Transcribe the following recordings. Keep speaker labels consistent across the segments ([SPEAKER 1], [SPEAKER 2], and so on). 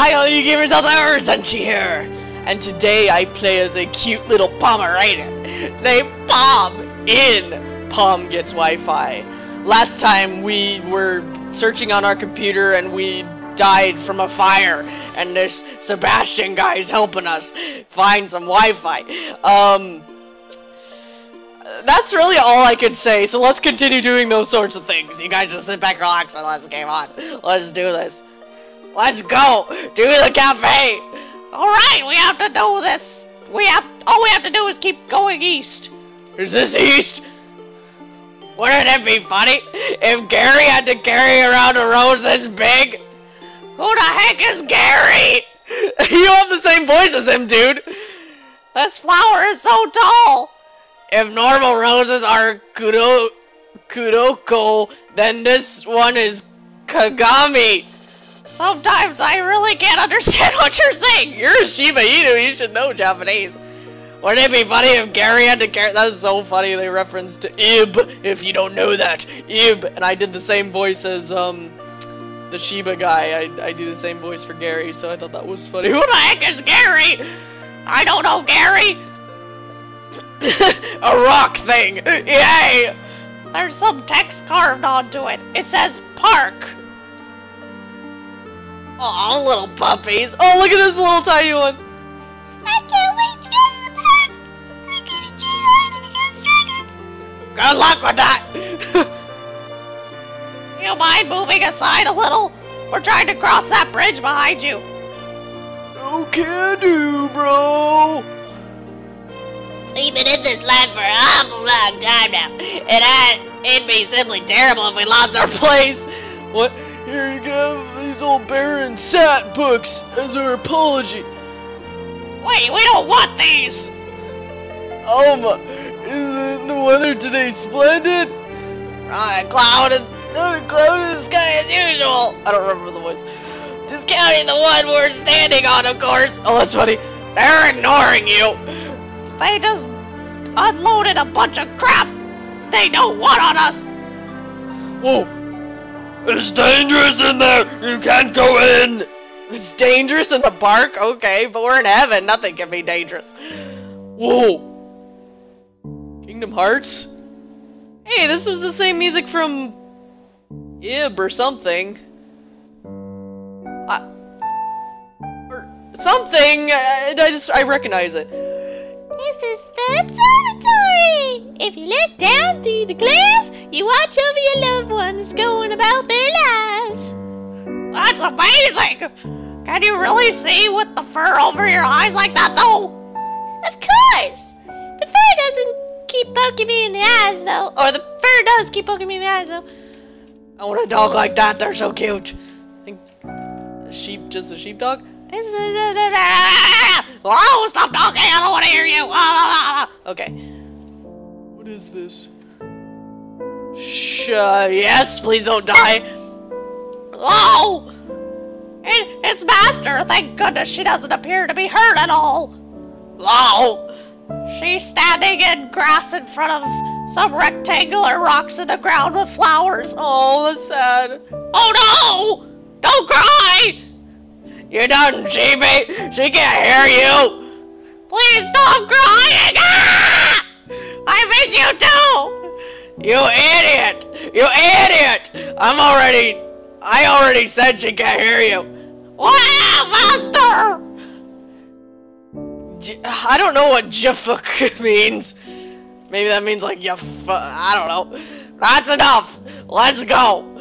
[SPEAKER 1] Hi all you gamers out there, Zenshii here! And today I play as a cute little Pomeranian named Pom in Pom Gets Wi-Fi. Last time we were searching on our computer and we died from a fire and this Sebastian guy is helping us find some Wi-Fi. Um, that's really all I could say, so let's continue doing those sorts of things. You guys just sit back, relax, and let's game on. Let's do this. Let's go! Do the cafe! Alright, we have to do this. We have all we have to do is keep going east. Is this east? Wouldn't it be funny if Gary had to carry around a rose this big? Who the heck is Gary? you have the same voice as him, dude. This flower is so tall. If normal roses are Kudo Kudoko, then this one is Kagami. Sometimes I really can't understand what you're saying. You're a Shiba Inu, you should know Japanese. Wouldn't it be funny if Gary had to carry- That is so funny, they referenced to Ib, if you don't know that. Ib, and I did the same voice as, um, the Shiba guy. I, I do the same voice for Gary, so I thought that was funny. Who the heck is Gary? I don't know Gary. a rock thing. Yay! There's some text carved onto it. It says park. Oh, little puppies. Oh, look at this little tiny one.
[SPEAKER 2] I can't wait to go to the park. I'm gonna train hard to become stronger.
[SPEAKER 1] Good luck with that. you mind moving aside a little? We're trying to cross that bridge behind you.
[SPEAKER 3] No can do, bro.
[SPEAKER 2] We've been in this line for an awful long time now, and I, it'd be simply terrible if we lost our
[SPEAKER 1] Place. What?
[SPEAKER 3] Here you can have these old Baron Sat books as our apology.
[SPEAKER 1] Wait, we don't want these.
[SPEAKER 3] Alma, isn't the weather today splendid?
[SPEAKER 1] Not a cloud in, not a cloud in the sky as usual. I don't remember the voice. Discounting the one we're standing on, of course. Oh, that's funny. They're ignoring you. They just unloaded a bunch of crap they don't want on us.
[SPEAKER 3] Whoa. It's dangerous in there. You can't go in.
[SPEAKER 1] It's dangerous in the park? Okay, but we're in heaven. Nothing can be dangerous.
[SPEAKER 3] Whoa.
[SPEAKER 1] Kingdom Hearts? Hey, this was the same music from Ib or something. I, or something. I, I just I recognize it.
[SPEAKER 2] This is the observatory. If you look down through the glass, you watch over your loved ones going about their lives.
[SPEAKER 1] That's amazing. Can you really see with the fur over your eyes like that, though?
[SPEAKER 2] Of course. The fur doesn't keep poking me in the eyes, though. Or the fur does keep poking me in the eyes, though.
[SPEAKER 1] I want a dog like that. They're so cute. I think a sheep, just a sheepdog. Oh, Okay.
[SPEAKER 3] What is this?
[SPEAKER 1] Sh uh, yes, please don't die. Oh! It, it's Master. Thank goodness she doesn't appear to be hurt at all. Oh! She's standing in grass in front of some rectangular rocks in the ground with flowers. Oh, that's sad. Oh no! Don't cry! You're done, Chibi. She can't hear you. Please stop crying. Ah! I miss you too. You idiot! You idiot! I'm already. I already said she can't hear you. Wow, Master! I don't know what Jafuk means. Maybe that means like you. I don't know. That's enough. Let's go.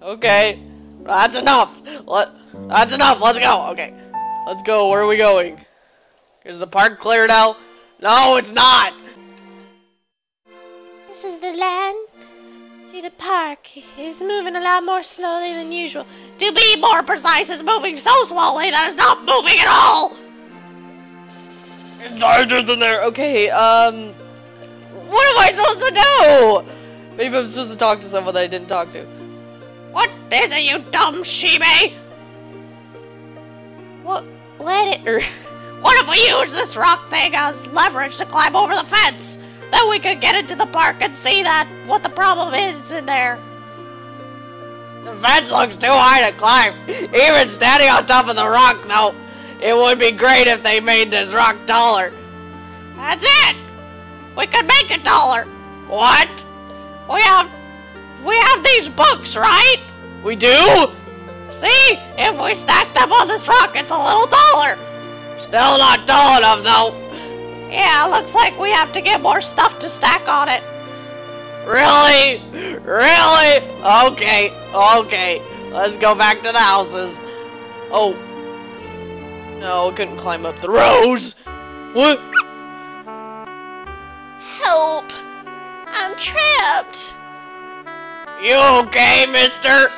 [SPEAKER 1] Okay. That's enough. Let. That's enough. Let's go. Okay. Let's go. Where are we going? Is the park clear now? No, it's not.
[SPEAKER 2] This is the land to the park. It's moving a lot more slowly than usual.
[SPEAKER 1] To be more precise, it's moving so slowly that it's not moving at all.
[SPEAKER 3] It's dangerous in there.
[SPEAKER 1] Okay, um, what am I supposed to do? Maybe I'm supposed to talk to someone that I didn't talk to. What is it, you dumb sheepy? What? Let it. What if we use this rock thing as leverage to climb over the fence? Then we could get into the park and see that what the problem is in there. The fence looks too high to climb. Even standing on top of the rock, though, it would be great if they made this rock taller.
[SPEAKER 2] That's it. We could make it taller.
[SPEAKER 1] What?
[SPEAKER 2] We have, we have these books, right?
[SPEAKER 1] We do?
[SPEAKER 2] See, if we stack them on this rock, it's a little taller.
[SPEAKER 1] Still not tall enough, though.
[SPEAKER 2] Yeah, looks like we have to get more stuff to stack on it.
[SPEAKER 1] Really? Really? Okay, okay. Let's go back to the houses. Oh. No, I couldn't climb up the rose. What?
[SPEAKER 2] Help! I'm trapped.
[SPEAKER 1] You okay, mister?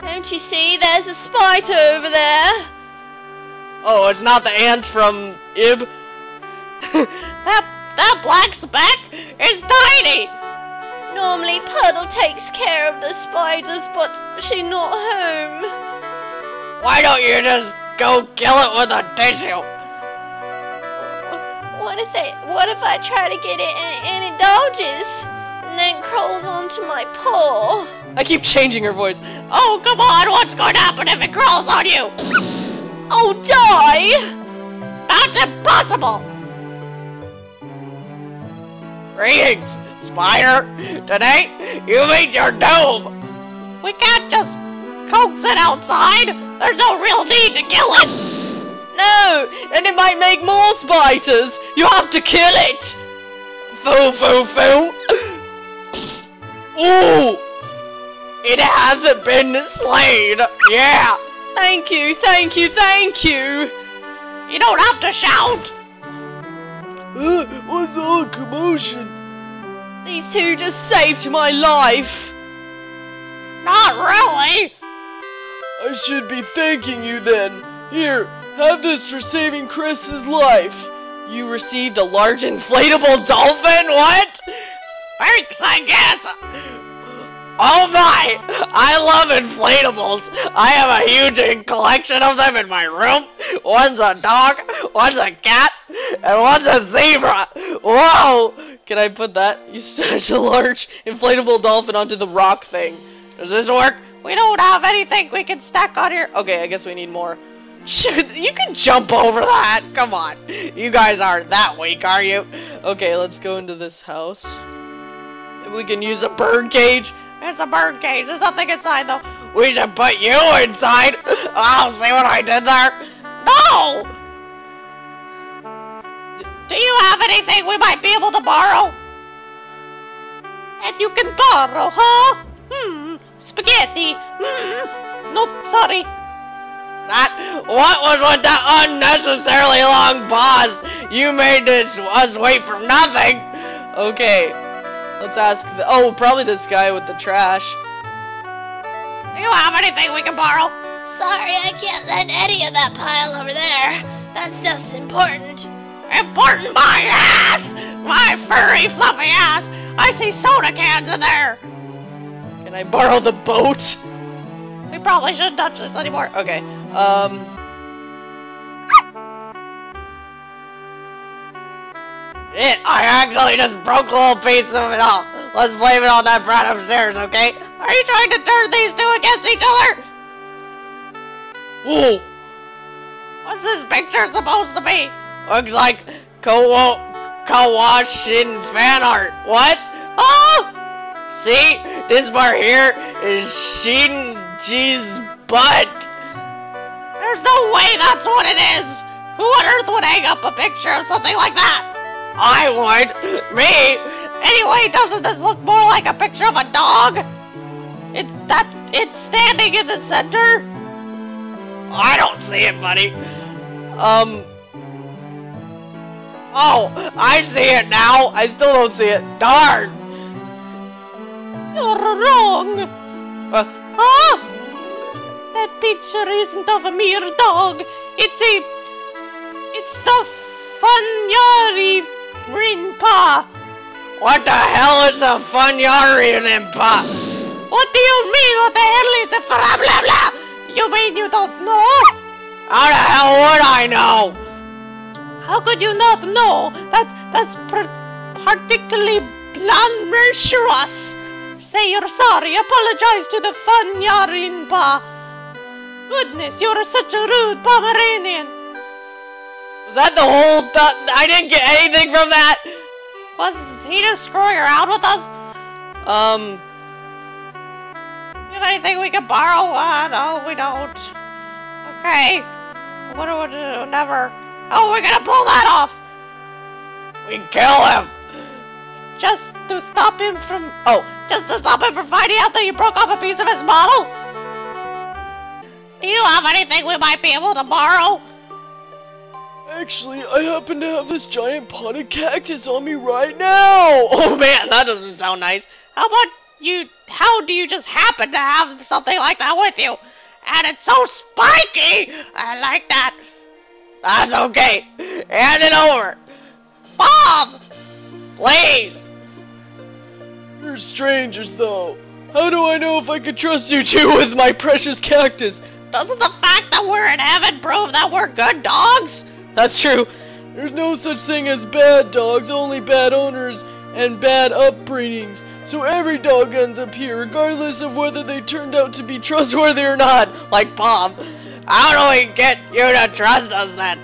[SPEAKER 2] Don't you see? There's a spider over there.
[SPEAKER 1] Oh, it's not the ant from Ib?
[SPEAKER 2] That that black speck is tiny. Normally Puddle takes care of the spiders, but she's not home.
[SPEAKER 1] Why don't you just go kill it with a tissue?
[SPEAKER 2] What if they? What if I try to get it and, and it dodges, and then crawls onto my paw?
[SPEAKER 1] I keep changing her voice. Oh, come on, what's going to happen if it crawls on you?
[SPEAKER 2] Oh, die!
[SPEAKER 1] That's impossible! Greetings, Spider. Today, you meet your doom.
[SPEAKER 2] We can't just coax it outside. There's no real need to kill it.
[SPEAKER 1] No, and it might make more spiders. You have to kill it. Foo, foo, foo. Ooh, it hasn't been slain. Yeah.
[SPEAKER 2] Thank you, thank you, thank you. You don't have to shout.
[SPEAKER 3] Uh, what's all commotion?
[SPEAKER 2] These two just saved my life.
[SPEAKER 1] Not really.
[SPEAKER 3] I should be thanking you then. Here, have this for saving Chris's life.
[SPEAKER 1] You received a large inflatable dolphin? What? Thanks, I guess. Oh my! I love inflatables. I have a huge collection of them in my room. One's a dog, one's a cat, and one's a zebra. Whoa! Can I put that? You such a large inflatable dolphin onto the rock thing. Does this work?
[SPEAKER 2] We don't have anything we can stack on here.
[SPEAKER 1] Okay, I guess we need more. You can jump over that. Come on. You guys aren't that weak, are you? Okay, let's go into this house. We can use a bird cage.
[SPEAKER 2] There's a bird cage. There's nothing inside though.
[SPEAKER 1] We should put you inside. Oh, see what I did there?
[SPEAKER 2] No! Do you have anything we might be able to borrow? And you can borrow, huh? Hmm. Spaghetti. Hmm. Nope, sorry.
[SPEAKER 1] That what was with that unnecessarily long pause? You made this us wait for nothing. Okay, let's ask. The, oh, probably this guy with the trash.
[SPEAKER 2] Do you have anything we can borrow?
[SPEAKER 4] Sorry, I can't lend any of that pile over there. That stuff's important.
[SPEAKER 2] Important my ass! My furry, fluffy ass! I see soda cans in there!
[SPEAKER 1] Can I borrow the boat?
[SPEAKER 2] We probably shouldn't touch this anymore.
[SPEAKER 1] Okay. Um. It, I actually just broke a little piece of it off. Let's blame it on that brat upstairs, okay?
[SPEAKER 2] Are you trying to turn these two against each other?
[SPEAKER 1] Ooh,
[SPEAKER 2] What's this picture supposed to be?
[SPEAKER 1] looks like Kawashin fan art. What?
[SPEAKER 2] Oh!
[SPEAKER 1] See, this part here is Shinji's butt.
[SPEAKER 2] There's no way that's what it is! Who on earth would hang up a picture of something like that?
[SPEAKER 1] I would. Me.
[SPEAKER 2] Anyway, doesn't this look more like a picture of a dog? It's that it's standing in the center?
[SPEAKER 1] I don't see it, buddy. Um. Oh, I see it now. I still don't see it. Darn.
[SPEAKER 2] You're wrong.
[SPEAKER 1] Uh,
[SPEAKER 2] Ah! That picture isn't of a mere dog. It's a it's the Funyari Rinpa.
[SPEAKER 1] what the hell is a Funyari Rimpa?
[SPEAKER 2] What do you mean? What the hell is a blah blah blah? You mean you don't know?
[SPEAKER 1] How the hell would I know?
[SPEAKER 2] How could you not know? That that's particularly blammerous. Say you're sorry. Apologize to the Fanyarinpa. Goodness, you're such a rude Pomeranian.
[SPEAKER 1] Was that the whole th- I didn't get anything from that!
[SPEAKER 2] Was he just screwing around with us?
[SPEAKER 1] Um,
[SPEAKER 2] You have anything we can borrow? Uh, no, we don't. Okay. What do we do? Never. Oh, we're gonna pull that off!
[SPEAKER 1] we kill him!
[SPEAKER 2] Just to stop him from. Oh, just to stop him from finding out that you broke off a piece of his model? Do you have anything we might be able to borrow?
[SPEAKER 3] Actually, I happen to have this giant potted cactus on me right now!
[SPEAKER 1] Oh man, that doesn't sound nice.
[SPEAKER 2] How about you? How do you just happen to have something like that with you? And it's so spiky! I like that.
[SPEAKER 1] That's okay. Hand it over.
[SPEAKER 2] Bob!
[SPEAKER 1] Please!
[SPEAKER 3] You're strangers, though. How do I know if I could trust you two with my precious cactus?
[SPEAKER 2] Doesn't the fact that we're in heaven prove that we're good dogs?
[SPEAKER 1] That's true.
[SPEAKER 3] There's no such thing as bad dogs, only bad owners and bad upbringings. So every dog ends up here, regardless of whether they turned out to be trustworthy or not.
[SPEAKER 1] Like Bob. How do we get you to trust us then?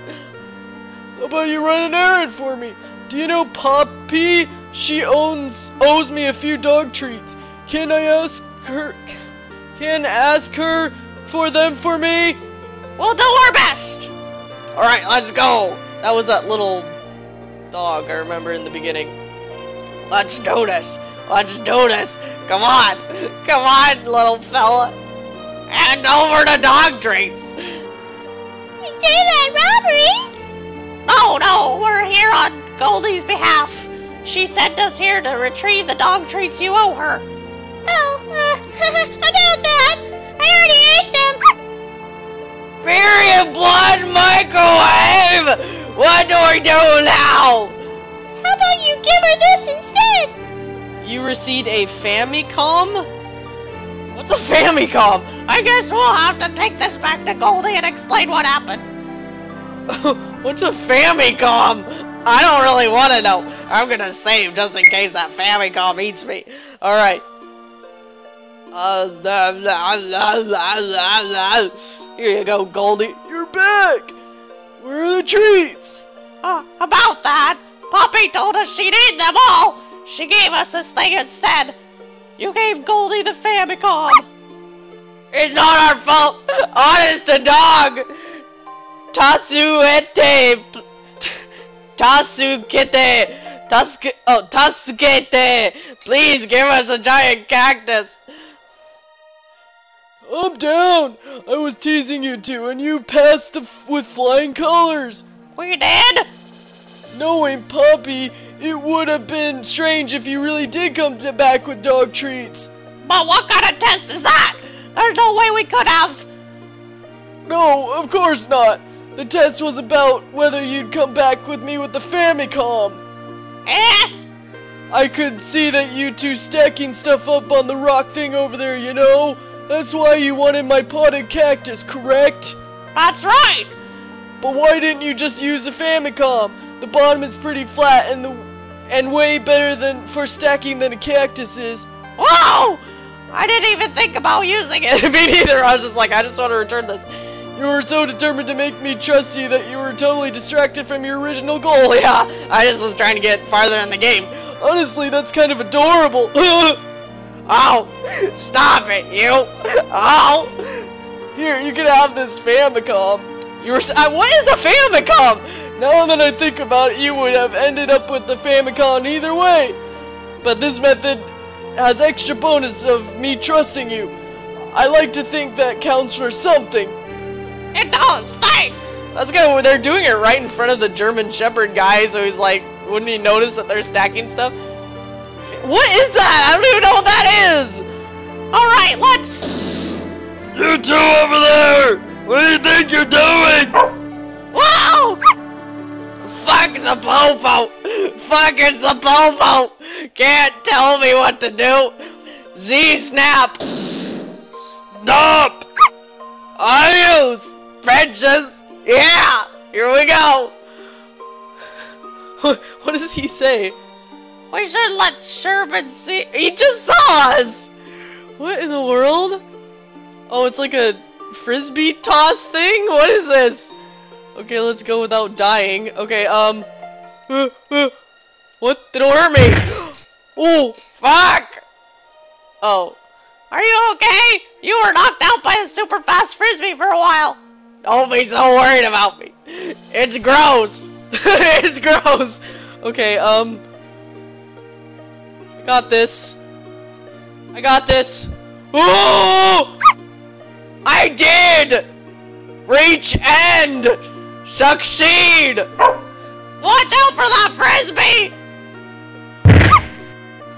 [SPEAKER 3] How about you run an errand for me? Do you know Poppy? She owns owes me a few dog treats. Can I ask her? Can ask her for them for me?
[SPEAKER 2] We'll do our best.
[SPEAKER 1] Alright, let's go. That was that little dog I remember in the beginning. Let's do this. Let's do this. Come on. Come on, little fella. Hand over the dog treats.
[SPEAKER 4] We did that robbery!
[SPEAKER 2] No, no, we're here on Goldie's behalf. She sent us here to retrieve the dog treats you owe her.
[SPEAKER 4] Oh, uh, about that! I already ate them!
[SPEAKER 1] Period blood microwave! What do I do now?
[SPEAKER 4] How about you give her this instead?
[SPEAKER 1] You received a Famicom? What's a Famicom?
[SPEAKER 2] I guess we'll have to take this back to Goldie and explain what happened.
[SPEAKER 1] What's a Famicom? I don't really want to know. I'm gonna save just in case that Famicom eats me. Alright. Here you go, Goldie.
[SPEAKER 3] You're back. Where are the treats?
[SPEAKER 2] Uh, about that, Poppy told us she'd eat them all. She gave us this thing instead. You gave Goldie the Famicom.
[SPEAKER 1] It's not our fault. Honest to dog. Tasuete. Tasukete. Tusk. Oh, Tasukete. Please give us a giant cactus.
[SPEAKER 3] I'm down. I was teasing you two, and you passed the f- with flying colors.
[SPEAKER 2] We did?
[SPEAKER 3] Knowing Poppy, it would have been strange if you really did come to back with dog treats.
[SPEAKER 2] But what kind of test is that? There's no way we could have.
[SPEAKER 3] No, of course not. The test was about whether you'd come back with me with the Famicom.
[SPEAKER 2] Eh?
[SPEAKER 3] I could see that you two stacking stuff up on the rock thing over there, you know? That's why you wanted my potted cactus, correct?
[SPEAKER 2] That's right.
[SPEAKER 3] But why didn't you just use the Famicom? The bottom is pretty flat and the and way better than for stacking than a cactus is.
[SPEAKER 2] Whoa! I didn't even think about using it.
[SPEAKER 1] Me neither. I was just like, I just want to return this.
[SPEAKER 3] You were so determined to make me trust you that you were totally distracted from your original goal.
[SPEAKER 1] Yeah, I just was trying to get farther in the game.
[SPEAKER 3] Honestly, that's kind of adorable.
[SPEAKER 1] Oh, stop it, you! Oh,
[SPEAKER 3] Here, you can have this Famicom.
[SPEAKER 1] you were. Uh, what is a Famicom?
[SPEAKER 3] Now that I think about it, you would have ended up with the Famicom either way. But this method has extra bonus of me trusting you. I like to think that counts for something.
[SPEAKER 2] It does. Thanks.
[SPEAKER 1] That's good. They're doing it right in front of the German Shepherd guy, so he's like, wouldn't he notice that they're stacking stuff? What is that? I don't even know what that is.
[SPEAKER 2] All right, let's.
[SPEAKER 3] You two over there! What do you think you're doing?
[SPEAKER 2] Whoa!
[SPEAKER 1] Fuck the popo. Fuck it's the popo. Can't tell me what to do. Z snap. Stop. Adios, precious. Yeah. Here we go. What does he say? We should let Sherman see. He just saw us! What in the world? Oh, it's like a frisbee toss thing? What is this? Okay, let's go without dying. Okay, um. uh, uh, what? They don't hurt me! oh, fuck! Oh.
[SPEAKER 2] Are you okay? You were knocked out by a super fast frisbee for a while.
[SPEAKER 1] Don't be so worried about me. It's gross. it's gross. Okay, um. Got this. I got this. Ooh! I did! Reach end! Succeed!
[SPEAKER 2] Watch out for that frisbee!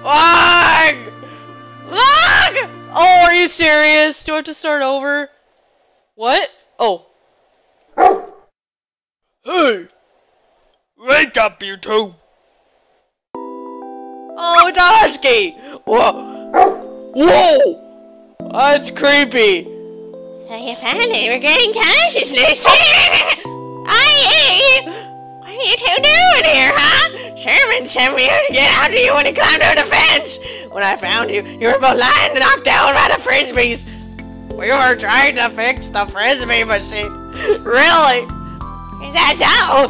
[SPEAKER 1] Fuck! Fuck! Oh, are you serious? Do I have to start over? What? Oh.
[SPEAKER 3] Hey! Wake up, you two!
[SPEAKER 1] Oh, Dashki! Whoa! Whoa! That's creepy.
[SPEAKER 4] So you finally regained consciousness. Aye, what are you two doing here, huh? Sherman sent me here to get after you when he climbed over the fence. When I found you, you were both lying knocked down by the frisbees.
[SPEAKER 1] We were trying to fix the frisbee machine. Really?
[SPEAKER 4] Is that so?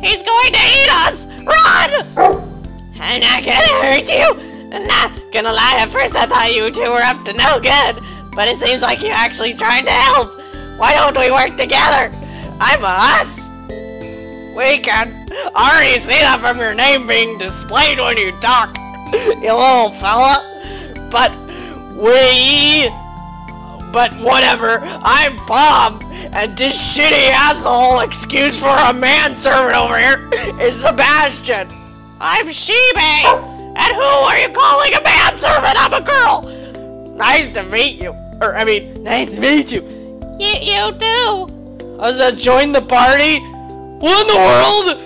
[SPEAKER 2] He's going to eat us! Run!
[SPEAKER 4] I'm not gonna hurt you. I'm not gonna lie, at first I thought you two were up to no good. But it seems like you're actually trying to help. Why don't we work together? I'm a us.
[SPEAKER 1] We can. Already see that from your name being displayed when you talk, you little fella. But we. But whatever. I'm Bob, and this shitty asshole excuse for a manservant over here is Sebastian.
[SPEAKER 2] I'm Shebe! And who are you calling a manservant? I'm a girl!
[SPEAKER 1] Nice to meet you. Or, I mean, nice to meet you.
[SPEAKER 2] You, you do.
[SPEAKER 1] I was gonna join the party. What in the world?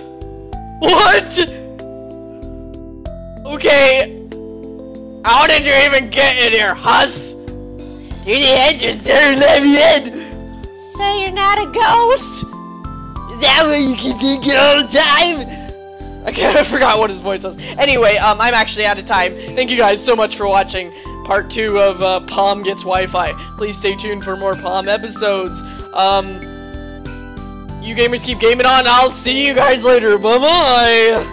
[SPEAKER 1] What? Okay. How did you even get in here, Huss?
[SPEAKER 4] Through the entrance, sir, let me in.
[SPEAKER 2] So you're not a ghost?
[SPEAKER 4] Is that what you keep thinking all the time?
[SPEAKER 1] I kind of forgot what his voice was. Anyway, um, I'm actually out of time. Thank you guys so much for watching part two of uh, Pom Gets Wi-Fi. Please stay tuned for more Pom episodes. Um, you gamers keep gaming on. I'll see you guys later. Bye-bye.